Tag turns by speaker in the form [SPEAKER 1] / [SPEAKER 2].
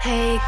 [SPEAKER 1] Hey